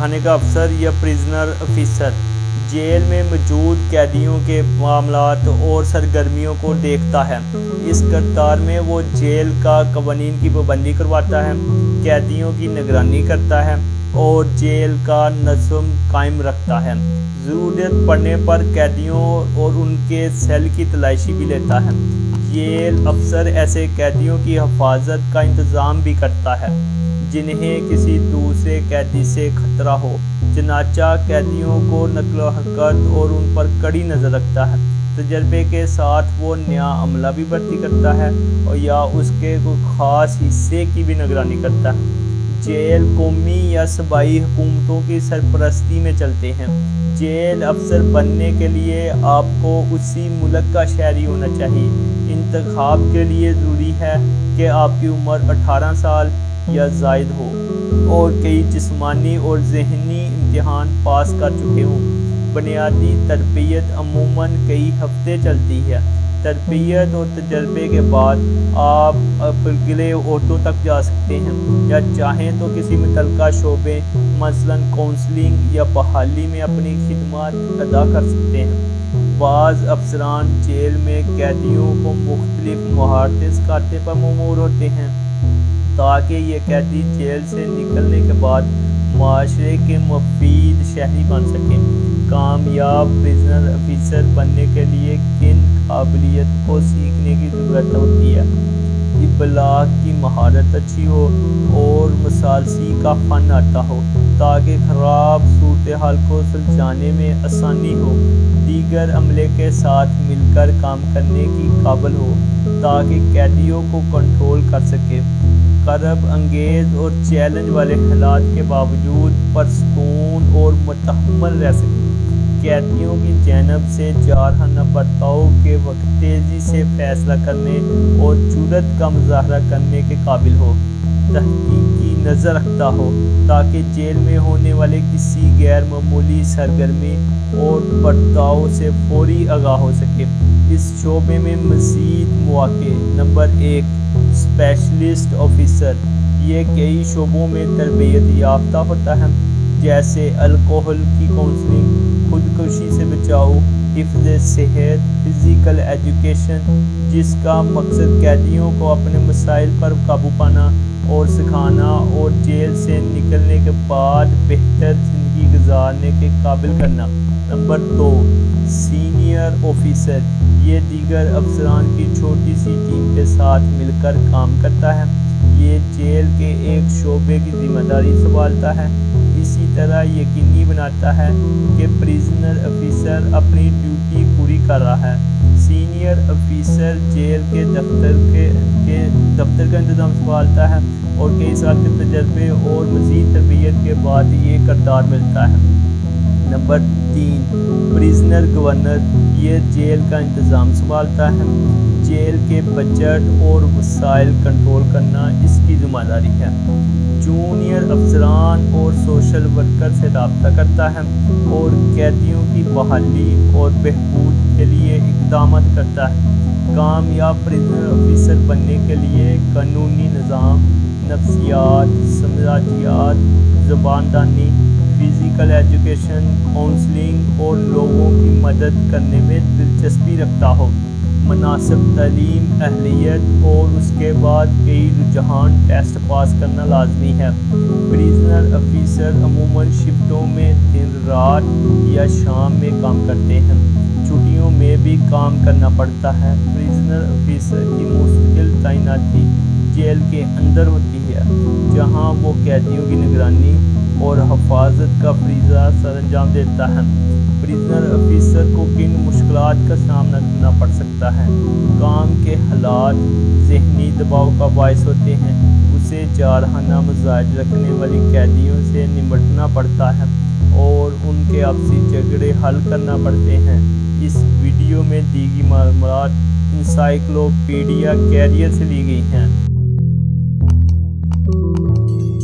खाने का अफसर या प्रिजनर ऑफिसर जेल में मौजूद कैदियों के मामला और सरगर्मियों को देखता है। इस करतार में वो जेल का कवानीन की पाबंदी करवाता है, कैदियों की निगरानी करता है और जेल का नज़म कायम रखता है। ज़रूरत पड़ने पर कैदियों और उनके सेल की तलाशी भी लेता है। जेल अफसर ऐसे कैदियों की हफाजत का इंतज़ाम भी करता है। जिन्हें किसी दूसरे कैदी से खतरा हो। चनाचा कैदियों को नकलो हरकत और उन पर कड़ी नज़र रखता है। तजर्बे के साथ वो नया अमला भी भर्ती करता है और या उसके कोई ख़ास हिस्से की भी निगरानी करता है। जेल, कौमी या सबाई हुकूमतों की सरपरस्ती में चलते हैं। जेल अफसर बनने के लिए आपको उसी मुल्क का शहरी होना चाहिए। इंतखब के लिए ज़रूरी है कि आपकी उम्र 18 साल या जायद हो और कई जिसमानी और जहनी इम्तहान पास कर चुके हों। बुनियादी तरबियत अमूमन कई हफ़्ते चलती है। तरबियत और तजर्बे के बाद आप अगले ऑटो तक जा सकते हैं या चाहें तो किसी मुतलका शोबे, मसलन काउंसलिंग या बहाली में अपनी खिदमत अदा कर सकते हैं। बाज़ अफसरान जेल में कैदियों को मुख्तलिफ़ महारतें सिखाते पर ममूर होते हैं। ताकि ये कैदी जेल से निकलने के बाद माशरे के मफीद शहरी बन सकें। कामयाब बिजनस ऑफिसर बनने के लिए किन काबिलियत को सीखने की ज़रूरत होती है? इबलाग की महारत अच्छी हो और मसालसी का फ़न आता हो, ताकि ख़राब सूरत हाल को सुलझाने में आसानी हो, दीगर अमले के साथ मिलकर काम करने की काबिल हो, ताकि कैदियों को कंट्रोल कर सके। करब अंगेज और चैलेंज वाले हालात के बावजूद परसून और मतहमल रह सके कैदियों की जैनब से जारहाना बर्ताव के वक्त तेज़ी से फैसला करने और ज़रूरत का मुजाहरा करने के काबिल हो। तहकीकी नज़र रखता हो, ताकि जेल में होने वाले किसी गैर मामूली सरगर्मी और बर्ताव से फौरी आगाह हो सके। इस शोबे में मज़ीद मौके। नंबर एक स्पेशलिस्ट ऑफिसर ये कई शोबों में तरबियत याफ्ता होता है, जैसे अल्कोहल की काउंसलिंग खुदकुशी से बचाओ, हिफ्ज, सेहत फ़िज़िकल एजुकेशन जिसका मकसद कैदियों को अपने मसाइल पर काबू पाना और सिखाना और जेल से निकलने के बाद बेहतर ज़िंदगी गुजारने के काबिल करना। नंबर दो, सीनियर ऑफिसर। ये दीगर अफसरान की छोटी सी टीम के साथ मिलकर काम करता है। ये जेल के एक शोबे की ज़िम्मेदारी संभालता है। इसी तरह यकीनी बनाता है कि प्रिजनर ऑफिसर अपनी ड्यूटी पूरी कर रहा है। सीनियर ऑफिसर जेल के दफ्तर के के दफ्तर का इंतज़ाम संभालता है और कई साल के तजर्बे और मज़ीद तरबियत के बाद ये करदार मिलता है। नंबर तीन प्रिजनर गवर्नर ये जेल का इंतज़ाम संभालता है। जेल के बजट और वसाइल कंट्रोल करना इसकी ज़िम्मेदारी है। जूनियर अफसरान और सोशल वर्कर से रबता करता है और कैदियों की बहाली और बहबूद के लिए इकदाम करता है। कामयाब ऑफिसर बनने के लिए कानूनी निज़ाम, नफ्सियात समाजियात ज़बानदानी, फ़िज़िकल एजुकेशन, काउंसलिंग और लोगों की मदद करने में दिलचस्पी रखता हो। मुनासिब तलीम, अहलियत और उसके बाद कई रुझान टेस्ट पास करना लाजमी है। प्रिजनर ऑफिसर अमूमन शिफ्टों में दिन रात या शाम में काम करते हैं। छुट्टियों में भी काम करना पड़ता है। प्रिजनर ऑफिसर की मुश्किल तैनाती जेल के अंदर होती है, जहाँ वो कैदियों की निगरानी और हफाजत का फ्रीज़ा सर अंजाम देता है। प्रिजनर ऑफिसर को किन मुश्किल का सामना करना पड़ सकता है? काम के हालात, जहनी दबाव का बायस होते हैं। उसे जारहाना मजाज रखने वाली कैदियों से निपटना पड़ता है। और उनके आपसी झगड़े हल करना पड़ते हैं। इस वीडियो में दी गई मालूम इंसाइक्लोपीडिया कैरियर से ली गई हैं।